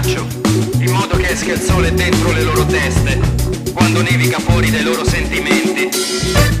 ghiaccio, in modo che esca il sole dentro le loro teste, quando nevica fuori dai loro sentimenti.